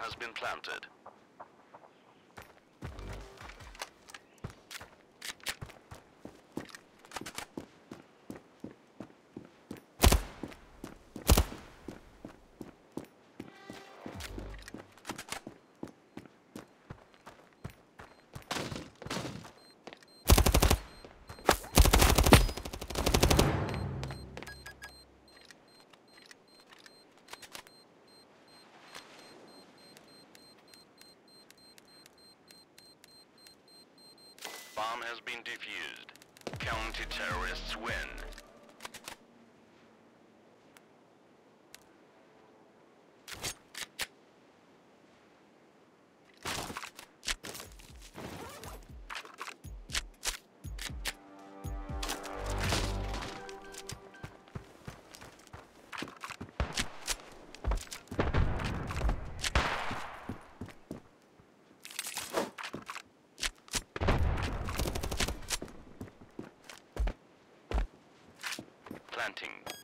has been planted. Has been defused. Counter-terrorists win. Planting.